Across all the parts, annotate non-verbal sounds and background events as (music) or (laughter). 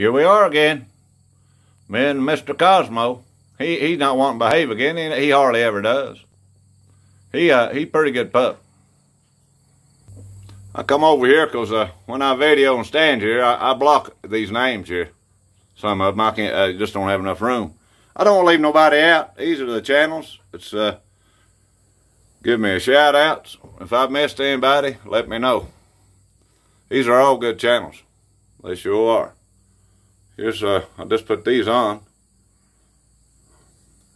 here we are again. Me and Mr. Cosmo. He he's not wanting to behave again. He, he hardly ever does. He uh he pretty good pup. I come over here because uh, when I video and stand here, I, I, block these names here. Some of them I can't. I just don't have enough room. I don't want to leave nobody out. These are the channels. It's uh, give me a shout out. If I've missed anybody, let me know. These are all good channels. They sure are. Here's, uh, I just put these on.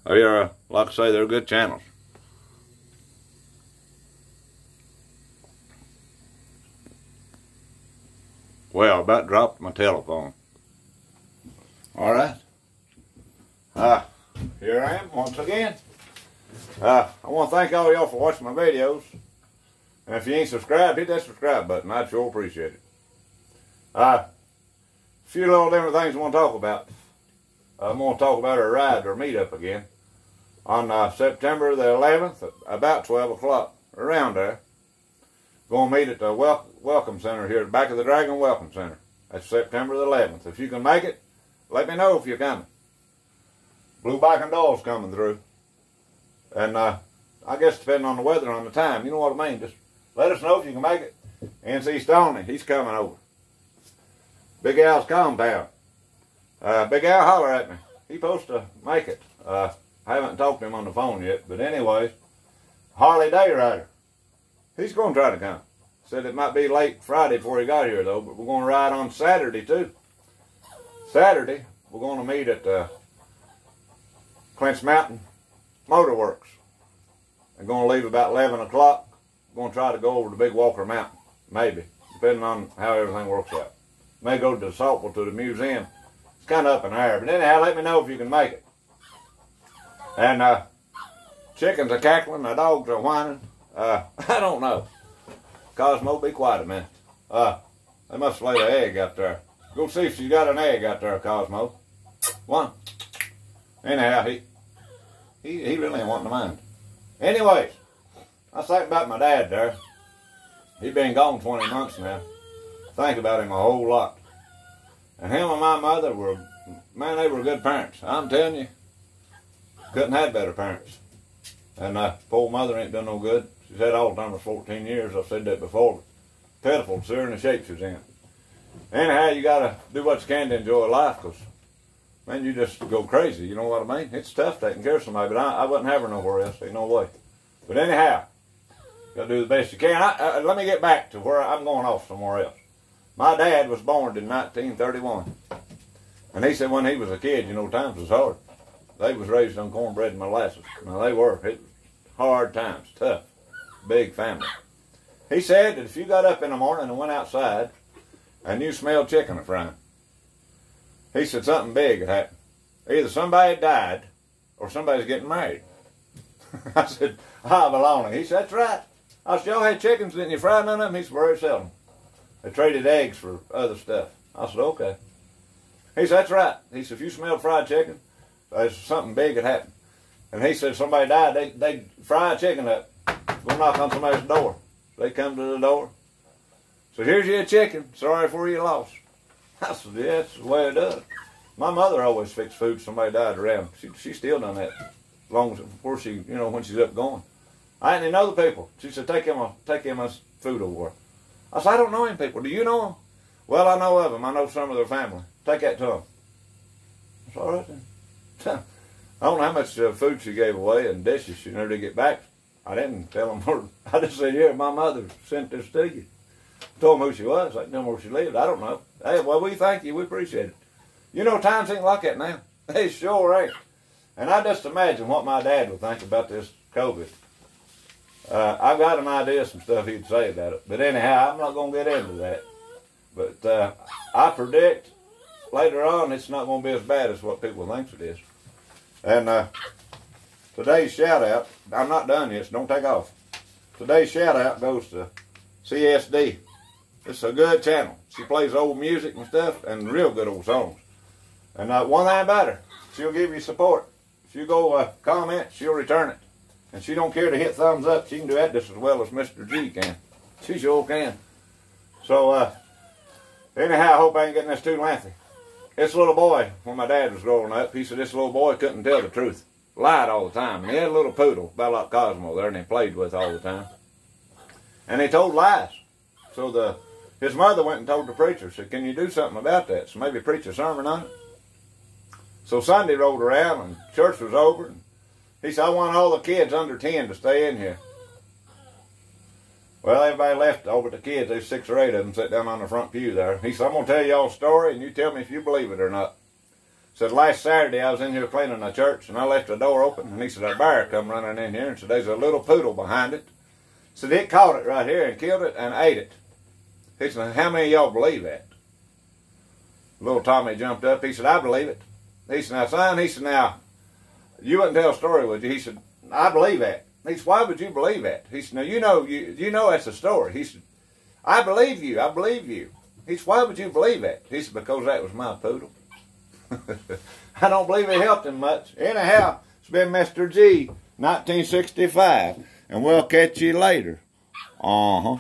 They are, uh, like I say, they're good channels. Well, I about dropped my telephone. All right. Uh, here I am once again. Uh, I want to thank all y'all for watching my videos. And if you ain't subscribed, hit that subscribe button. I'd sure appreciate it. Uh, a few little different things I want to talk about. I'm going to talk about our ride or meetup again on uh, September the 11th, about 12 o'clock, around there. Going to meet at the wel Welcome Center here, back of the Dragon Welcome Center. That's September the 11th. If you can make it, let me know if you're coming. Blue Bike and Doll's coming through. And uh, I guess depending on the weather on the time, you know what I mean. Just let us know if you can make it. NC Stoney, he's coming over. Big Al's compound. Uh, Big Al holler at me. He's supposed to make it. Uh, I haven't talked to him on the phone yet, but anyways, Harley Day Rider. He's going to try to come. Said it might be late Friday before he got here though, but we're going to ride on Saturday too. Saturday, we're going to meet at uh, Clinch Mountain Motor Works. We're going to leave about 11 o'clock. We're going to try to go over to Big Walker Mountain, maybe, depending on how everything works out. May go to Saltville to the museum. It's kind of up in the air, but anyhow, let me know if you can make it. And uh, chickens are cackling, the dogs are whining. Uh, (laughs) I don't know. Cosmo, be quiet a minute. Uh, they must have laid an egg out there. Go see if she's got an egg out there, Cosmo. One. Anyhow, he, he, he really ain't wanting to mind. Anyways, I was thinking about my dad there. He been gone 20 months now. Think about him a whole lot. And him and my mother were, man, they were good parents. I'm telling you, couldn't have better parents. And my poor mother ain't done no good. She's had Alzheimer's 14 years. I've said that before. Pitiful her in the shape she's in. Anyhow, you got to do what you can to enjoy life because, man, you just go crazy. You know what I mean? It's tough taking care of somebody, but I, I wouldn't have her nowhere else. Ain't no way. But anyhow, got to do the best you can. I, let me get back to where I'm going off somewhere else. My dad was born in 1931. And he said when he was a kid, you know, times was hard. They was raised on cornbread and molasses. Now, they were. It was hard times, tough, big family. He said that if you got up in the morning and went outside and you smelled chicken frying, he said something big had happened. Either somebody died or somebody's getting married. (laughs) I said, I belong. He said, that's right. I said, y'all had chickens, didn't you fry none of them? He said, very seldom. They traded eggs for other stuff. I said, okay. He said, that's right. He said, if you smell fried chicken, something big had happened. And he said, somebody died, they, they fry chicken up, go knock on somebody's door. They come to the door. So here's your chicken. Sorry for you lost. I said, yeah, that's the way it does. My mother always fixed food somebody died around. She, she still done that as long as before she, you know, when she's up going. I ain't any other people. She said, take him a, take him a food over. I said, I don't know any people. Do you know them? Well, I know of them. I know some of their family. Take that to them. That's all right then. (laughs) I don't know how much uh, food she gave away and dishes she never did get back. I didn't tell them where. (laughs) I just said, yeah, my mother sent this to you. Told them who she was. I didn't know where she lived. I don't know. Hey, well, we thank you. We appreciate it. You know, times ain't like that now. (laughs) They sure ain't. And I just imagine what my dad would think about this COVID. Uh, I've got an idea some stuff he'd say about it. But anyhow, I'm not going to get into that. But uh, I predict later on it's not going to be as bad as what people think it is. And uh, today's shout out, I'm not done yet, so don't take off. Today's shout out goes to CSD. It's a good channel. She plays old music and stuff and real good old songs. And uh, one thing about her, she'll give you support. If you go uh, comment, she'll return it. And she don't care to hit thumbs up. She can do that just as well as Mr. G can. She sure can. So, uh, anyhow, I hope I ain't getting this too lengthy. this little boy, when my dad was growing up, he said this little boy couldn't tell the truth. Lied all the time. And he had a little poodle, about like Cosmo there, and he played with all the time. And he told lies. So the his mother went and told the preacher, said, Can you do something about that? So maybe preach a sermon on it. So Sunday rolled around and church was over. And he said, I want all the kids under 10 to stay in here. Well, everybody left over the kids. There's six or eight of them sat down on the front pew there. He said, I'm going to tell y'all a story, and you tell me if you believe it or not. Said last Saturday I was in here cleaning the church, and I left the door open, and he said a bear come running in here, and said there's a little poodle behind it. Said it caught it right here and killed it and ate it. He said, how many of y'all believe that? Little Tommy jumped up. He said, I believe it. He said, now son, he said, now, you wouldn't tell a story, would you? He said, I believe that. He said, why would you believe that? He said, now you know, you, you know that's a story. He said, I believe you. I believe you. He said, why would you believe that? He said, because that was my poodle. (laughs) I don't believe it helped him much. Anyhow, it's been Mr. G, 1965, and we'll catch you later. Uh-huh.